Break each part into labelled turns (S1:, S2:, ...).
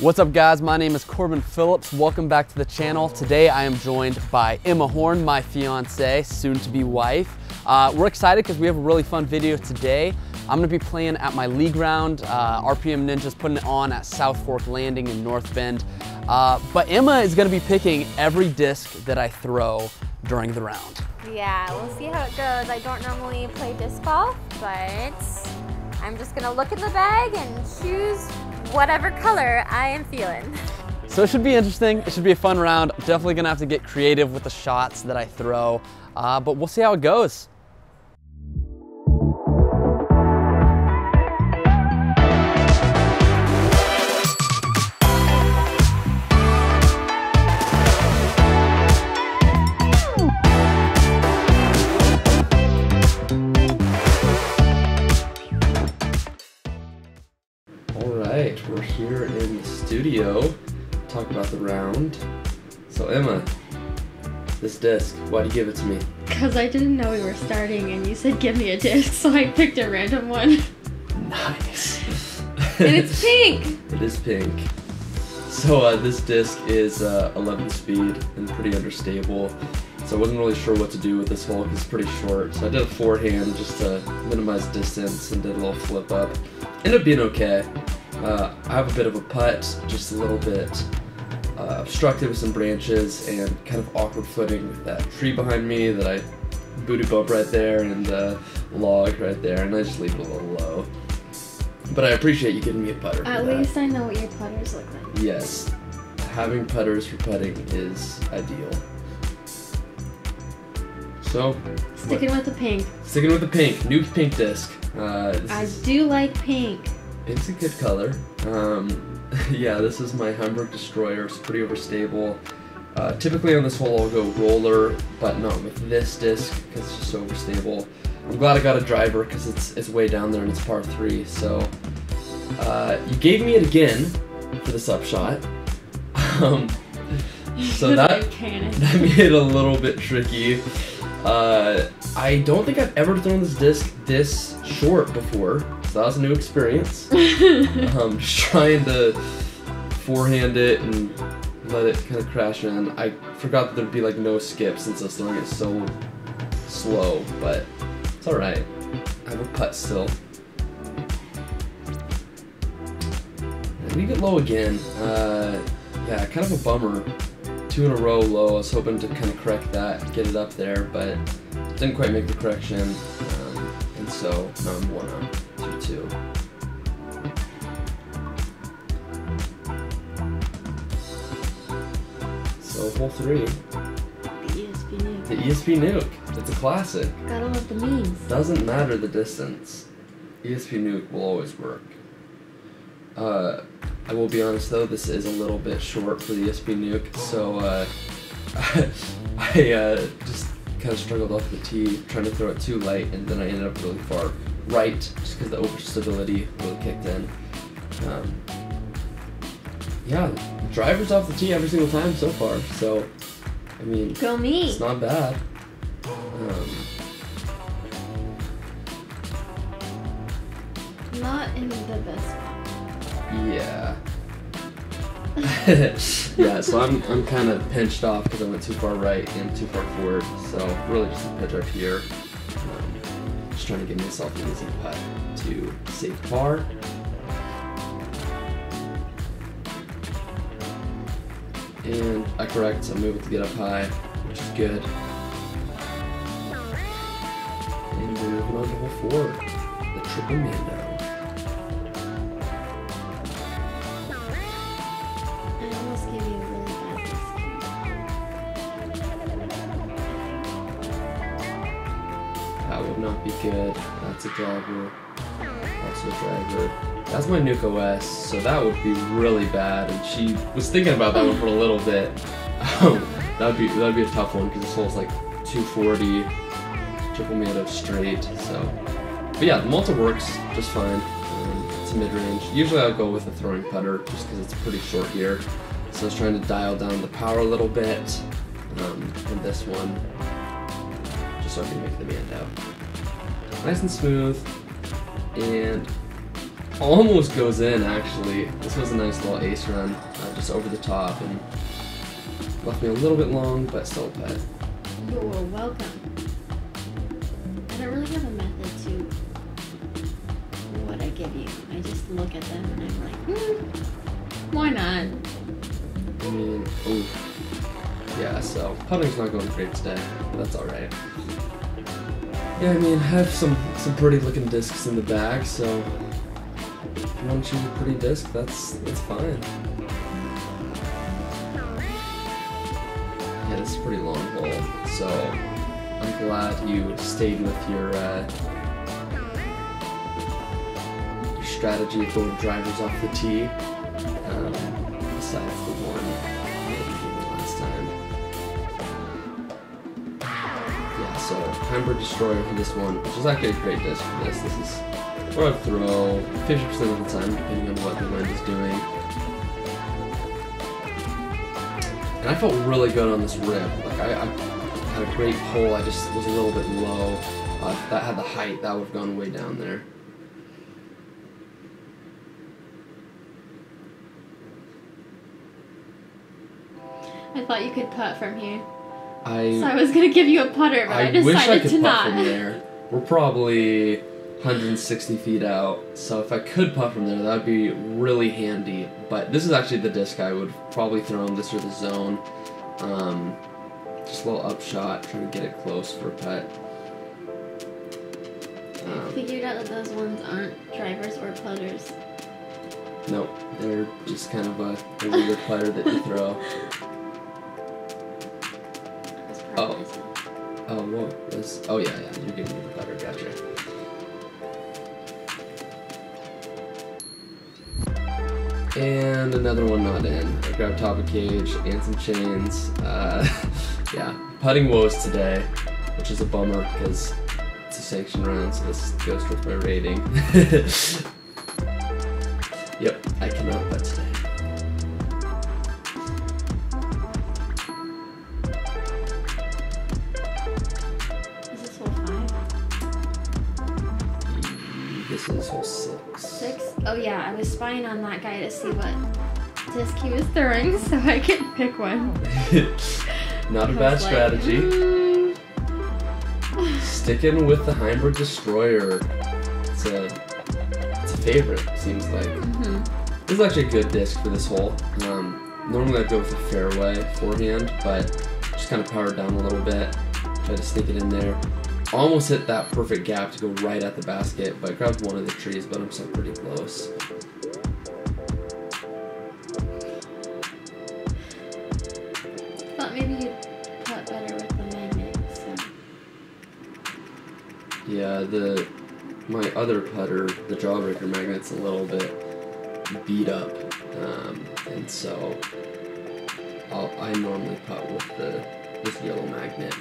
S1: What's up guys, my name is Corban Phillips. Welcome back to the channel. Today I am joined by Emma Horn, my fiance, soon to be wife. Uh, we're excited because we have a really fun video today. I'm gonna be playing at my league round. Uh, RPM Ninjas putting it on at South Fork Landing in North Bend. Uh, but Emma is gonna be picking every disc that I throw during the round.
S2: Yeah, we'll see how it goes. I don't normally play disc golf, but I'm just gonna look in the bag and choose whatever color I am feeling.
S1: So it should be interesting. It should be a fun round. Definitely gonna have to get creative with the shots that I throw, uh, but we'll see how it goes. Disc, why'd you give it to me?
S3: Because I didn't know we were starting and you said give me a disc, so I picked a random one.
S1: Nice.
S3: and it's pink!
S1: it is pink. So uh, this disc is uh, 11 speed and pretty understable. So I wasn't really sure what to do with this hole because it's pretty short. So I did a forehand just to minimize distance and did a little flip up. Ended up being okay. Uh, I have a bit of a putt, just a little bit uh, obstructed with some branches and kind of awkward footing with that tree behind me that I booty bump right there and uh, log right there and I just leave it a little low. But I appreciate you giving me a putter.
S3: At
S1: that.
S3: least I know what your putters look like.
S1: Yes, having putters for putting is ideal. So,
S3: Sticking
S1: what-
S3: with the pink.
S1: sticking with the pink, new pink disc. Uh,
S3: I
S1: is,
S3: do like pink.
S1: pink's a good color. Um, yeah, this is my Hamburg Destroyer. It's pretty overstable. Uh, typically on this hole I'll go roller, but not with this disc because it's just so overstable. I'm glad I got a driver because it's it's way down there and it's par three. So uh, you gave me it again for this upshot. Um, so that that made it a little bit tricky. Uh, I don't think I've ever thrown this disc this short before, so that was a new experience. um, just trying to forehand it and let it kind of crash in. I forgot that there'd be like no skip since I was throwing it so slow, but it's all right. I have a putt still. We get low again. Uh, yeah, kind of a bummer. Two in a row low. I was hoping to kind of correct that, get it up there, but didn't quite make the correction. Um, and so now I'm one up, So hole three,
S3: The ESP nuke.
S1: the ESP nuke. It's a classic.
S3: Gotta love the memes.
S1: Doesn't matter the distance. ESP nuke will always work. Uh, I will be honest though, this is a little bit short for the ESP nuke, so uh, I uh, just kind of struggled off the tee trying to throw it too light, and then I ended up really far right just because the overstability really kicked in. Um, yeah, drivers off the tee every single time so far, so I mean,
S3: Go me!
S1: it's not bad. Um,
S3: Not in the best spot.
S1: Yeah. yeah, so I'm, I'm kind of pinched off because I went too far right and too far forward. So really just a pitch up here. Just trying to give myself an easy putt to save par. And I correct, so I'm able to get up high, which is good. And we're moving on to hole four, the triple Mando. Good. That's a driver. Also a driver. That's my Nuke OS, so that would be really bad. And she was thinking about that one for a little bit. Um, that'd be that'd be a tough one because this hole's like 240, triple Mando straight. So, but yeah, the Malta works just fine. Um, it's mid range. Usually I'll go with a throwing putter just because it's pretty short here. So I was trying to dial down the power a little bit. Um, and this one, just so I can make the Mando nice and smooth and almost goes in actually. This was a nice little ace run, uh, just over the top and left me a little bit long, but still a putt.
S3: You're welcome. I don't really have a method to what I give you. I just look at them and I'm like, hmm, why not?
S1: I mean, ooh. Yeah, so putting's not going great today, that's alright. Yeah, I mean, have some, some pretty looking discs in the bag, so if you want to choose a pretty disc, that's, that's fine. Yeah, this is a pretty long hole, so I'm glad you stayed with your, uh, your strategy of going drivers off the tee, um, so Heimberg Destroyer for this one, which is actually a great disc for this. This is where I throw 50% of the time, depending on what the wind is doing. And I felt really good on this rip. Like I, I had a great pull. I just was a little bit low. Uh, if that had the height, that would have gone way down there.
S3: I thought you could putt from here.
S1: I
S3: So I was gonna give you a putter, but I,
S1: I
S3: decided
S1: wish I could
S3: to
S1: putt
S3: not.
S1: from there. We're probably 160 feet out, so if I could putt from there, that would be really handy. But this is actually the disc I would probably throw in this or the zone. Um, just a little upshot, trying to get it close for a putt.
S3: I
S1: Um,
S3: figured out that those ones aren't drivers or putters.
S1: nope, they're just kind of a, a weird putter that you throw.
S3: Was
S1: Oh. Oh, whoa. That's, oh, yeah, yeah, you're giving me the putter, gotcha. And another one not in. I grabbed top of cage and some chains. Uh, yeah, putting woes today, which is a bummer because it's a sanction round, so this goes with my rating. yep, I cannot putt today.
S3: Spying on that guy to see what disc he was throwing so I could pick one.
S1: not a bad
S3: like,
S1: strategy.
S3: "Mm."
S1: Sticking with the Heimberg Destroyer. It's a, it's a favorite, seems like.
S3: Mhm.
S1: This is actually a good disc for this hole. Um, normally I'd go with a fairway forehand, but just kind of powered down a little bit. Try to sneak it in there. Almost hit that perfect gap to go right at the basket, but grabbed one of the trees, but I'm still pretty close.
S3: The
S1: my other putter, the Jawbreaker Magnet's a little bit beat up, um, and so I'll, I normally putt with the this yellow magnet.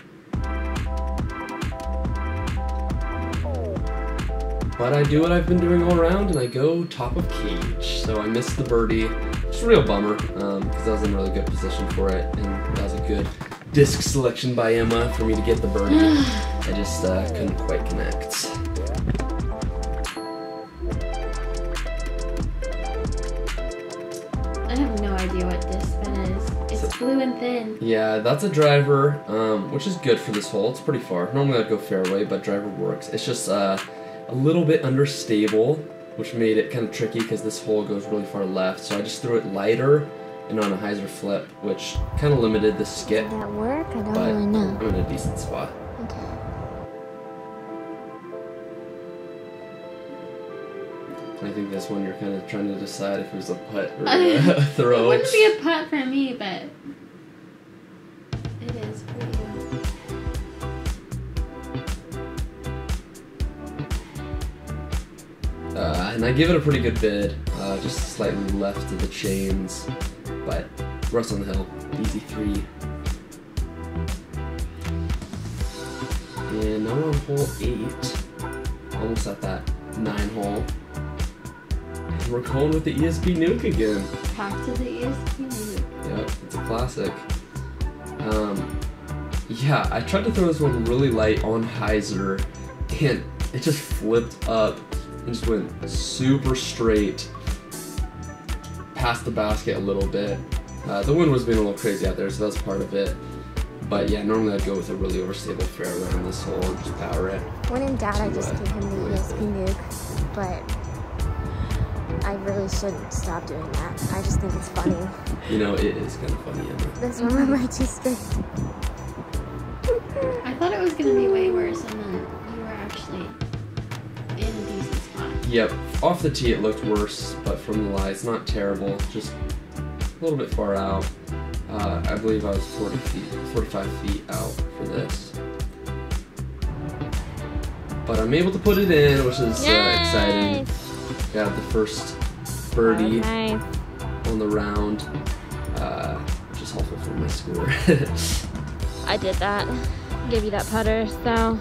S1: But I do what I've been doing all around, and I go top of cage. So I missed the birdie. It's a real bummer because I was in a really good position for it, and that was a good disc selection by Emma for me to get the birdie. I just uh, couldn't quite connect.
S3: I have no idea what disc that is. It's blue and thin.
S1: Yeah, that's a driver, um, which is good for this hole. It's pretty far. Normally I'd go fairway, but driver works. It's just uh, a little bit understable, which made it kind of tricky because this hole goes really far left. So I just threw it lighter and on a hyzer flip, which kind of limited the skip.
S2: Did that work? I don't
S1: But
S2: really know.
S1: I'm in a decent spot. I think this one you're kind of trying to decide if it was a putt or a throw.
S3: It wouldn't be a putt for me, but it is for you.
S1: Uh, and I give it a pretty good bid, uh, just slightly left of the chains, but Russ on the hill, easy three. And now we're on hole eight, almost at that nine hole. And we're going with the ESP Nuke again.
S3: Talk to the ESP.
S1: Yep, it's a classic. Um, yeah, I tried to throw this one really light on hyzer, and it just flipped up and just went super straight past the basket a little bit. Uh, the wind was being a little crazy out there, so that's part of it. But yeah, normally I'd go with a really overstable fairway on this hole, just power it.
S2: When in doubt, I just give him the ESP nuke, but I really shouldn't stop doing that. I just think it's funny.
S1: You know, it is kind of funny, Emma.
S2: This one am I too strict?
S3: I thought it was gonna be way worse, and then you were actually in a decent spot.
S1: Yep, off the tee it looked worse, but from the lie, it's not terrible, just a little bit far out. Uh, I believe I was 40 feet, 45 feet out for this. But I'm able to put it in, which is uh, exciting. Got the first birdie
S2: Nice.
S1: on the round, uh, which is helpful for my score.
S2: I did that. Give you that putter, so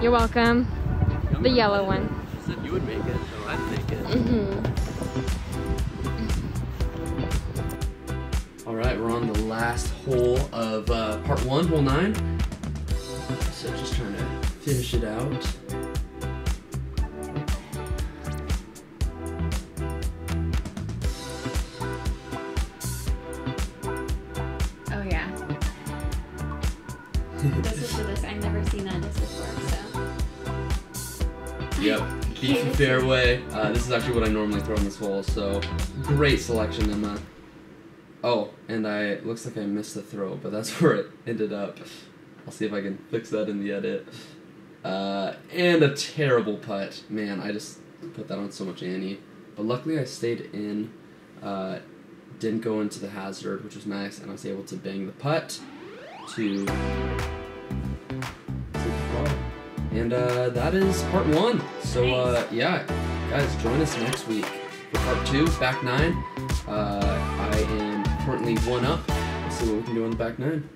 S2: you're welcome. The yellow one.
S1: You said you would make it, so I'd make it.
S2: Mm-hmm.
S1: All right, we're on the last hole of uh, part one, hole nine. So just trying to finish it out.
S3: This is for this. I've never seen that disc before, so.
S1: Yep, beefy fairway. Uh, this is actually what I normally throw on this hole, so great selection, Emma. Oh, and I looks like I missed the throw, but that's where it ended up. I'll see if I can fix that in the edit. Uh, and a terrible putt. Man, I just put that on so much Annie. But luckily I stayed in, uh, didn't go into the hazard, which was nice, and I was able to bang the putt to and uh, that is part one. So uh, yeah, guys, join us next week for part two, back nine. Uh, I am currently one up. Let's see what we can do on the back nine.